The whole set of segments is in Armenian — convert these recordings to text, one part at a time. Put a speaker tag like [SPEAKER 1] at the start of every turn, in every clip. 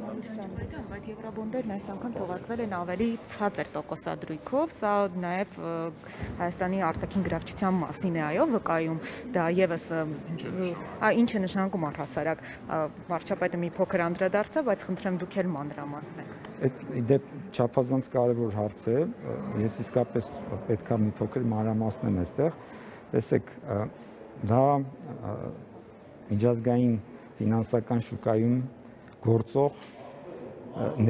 [SPEAKER 1] Այդտեղ այդ եվրոբոնդերն այս անգամ թողարկվել են ավելի ցածր տոկոսադրույքով, սա նաև Հայաստանի արտաքին գրավչության մասին է այո վկայում, դա եւս ինչ է նշանակում? առհասարակ վարչապետը մի փոքր անդրադարձա, բայց խնդրեմ դուք էլ մանրամասնեք։
[SPEAKER 2] Այդ դեպ չափազանց կարևոր հարց է, ես իսկապես պետքա մի փոքր մանրամասնեմ այստեղ։ Տեսեք, դա միջազգային ֆինանսական շուկայում գործող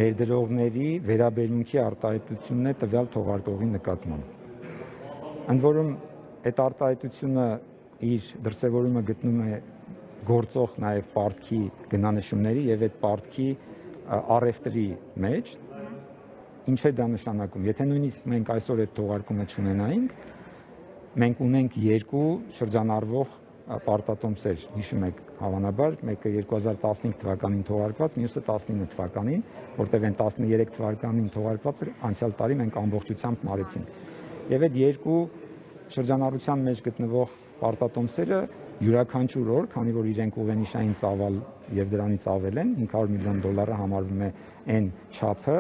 [SPEAKER 2] ներդրողների վերաբերմունքի արտահայտությունն է տվյալ թողարկողի նկատմամբ։ Ընդ որում այդ արտահայտությունը իր դրսևորումը գտնում է գործող նաև պարտքի գնանշումների եւ այդ պարտքի առևտրի մեջ ինչ է դա նշանակում եթե նույնիսկ մենք այսօր այդ թողարկումը չունենայինք մենք ունենք երկու շրջանառվող պարտատոմսեր, հիշում եք հավանաբար, մեկը 2015 թվականին թողարկված, մյուսը 19 թվականին, որտեղ այն 13 թվականին թողարկված անցյալ տարի մենք ամբողջությամբ մարեցինք։ Եվ այդ երկու շրջանառության մեջ գտնվող պարտատոմսերը յուրաքանչյուր օր, քանի որ իրենք ուղենիշային ծավալ եւ դրանից ավել են, 500 միլիոն դոլարը համարվում է այն չափը,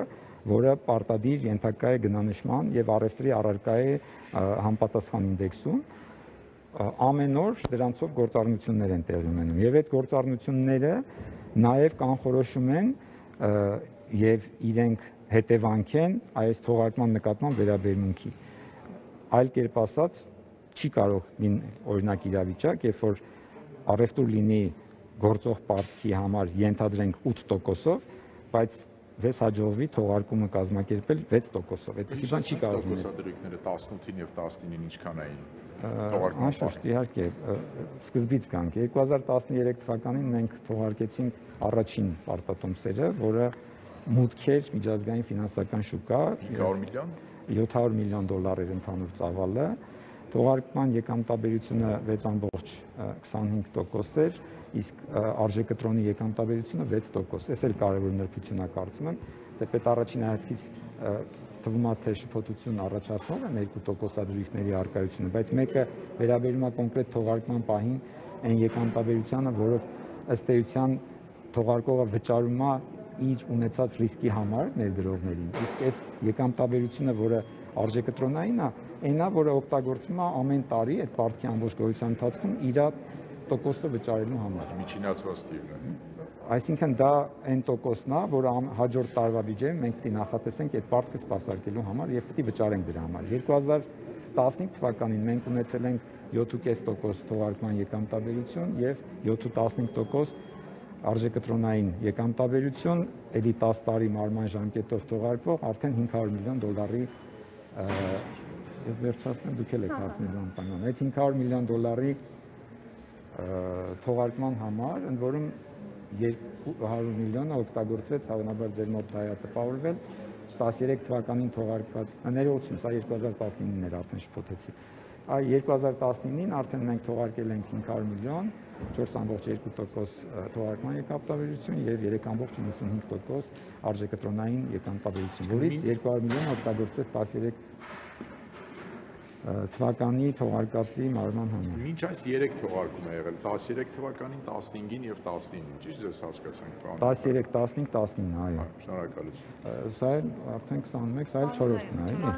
[SPEAKER 2] որը պարտադիր ենթակա է գնանշման եւ առևտրի առարկա է համապատասխան ինդեքսում ամեն օր դրանցով գործառնություններ են տեղի ունենում եւ այդ գործառնությունները նաեւ կանխորոշում են եւ իրենք հետևանք են այս թողարկման նկատմամբ վերաբերմունքի այլ կերպ ասած չի կարող լինել օրինակ իրավիճակ երբ որ առևտուր լինի գործող պարտքի համար ենթադրենք 8%-ով բայց ձեզ հաջողվի թողարկումը կազմակերպել 6%-ով։ Այդպեսի բան չի կարող
[SPEAKER 3] լինել։ Տոկոսադրույքները 18-ին եւ 19-ին ինչքան էին
[SPEAKER 2] Անշուշտ, իհարկե, սկզբից կանք 2013 թվականին մենք թողարկեցինք առաջին պարտատոմսերը, որը մուտք էր միջազգային ֆինանսական շուկա
[SPEAKER 3] 500 միլիոն
[SPEAKER 2] 700 միլիոն դոլար էր ընդհանուր ծավալը թողարկման եկամտաբերությունը 6.25% էր իսկ արժեկտրոնի եկամտաբերությունը 6%։ Այս էլ կարևոր նրբություն է կարծում եմ, դեպետ առաջին հայացքից թվում է թե շփոթություն առաջացնող են 2% ադրույքների արկայությունը, բայց մեկը վերաբերում է կոնկրետ թողարկման պահին այն եկամտաբերությանը, որով ըստ էության թողարկողը վճարում է իր ունեցած ռիսկի համար ներդրողներին։ Իսկ այս եկամտաբերությունը, որը արժեկտրոնային է, այնա, որը օգտագործվում է ամեն տարի այդ պարտքի ամբողջ գոյության ընթացքում իր տոկոսը վճարելու համար։
[SPEAKER 3] Միջինացված թիվն է։
[SPEAKER 2] Այսինքն դա այն տոկոսն է, որը հաջորդ տարվա բյուջեում մենք պետք է նախատեսենք այդ պարտքը սպասարկելու համար եւ պետք է վճարենք դրա համար։ 2015 թվականին մենք ունեցել ենք 7.5% թողարկման եկամտաբերություն եւ 7.15% արժեկտրոնային եկամտաբերություն, ելի 10 տարի մարման ժամկետով թողարկվող արդեն 500 միլիոն դոլարի ես վերջացնեմ դուք եք հարցնել բան պայման։ Այդ 500 միլիոն դոլարի թողարկման համար, ընդ որում 200 միլիոնը օգտագործվեց հավանաբար ձեր մոտ դա է տպավորվել 13 թվականին թողարկված ներողություն, սա 2019-ին էր արդեն շփոթեցի։ Այ 2019-ին արդեն մենք թողարկել ենք 500 միլիոն, 4.2% թողարկման եկամտաբերություն եւ 3.95% արժեկտրոնային եկամտաբերություն, որից 200 միլիոն օգտագործվեց 13 թվականի թողարկածի մարման համար։
[SPEAKER 3] Մինչ այս 3 թողարկում է եղել 13 թվականին, 15-ին եւ 19-ին, ճիշտ ես հասկացանք,
[SPEAKER 2] պարոն։ 13, 15, 19, այո։
[SPEAKER 3] Շնորհակալություն։
[SPEAKER 2] Սա էլ արդեն 21, սա էլ 4-րդն է, էլի։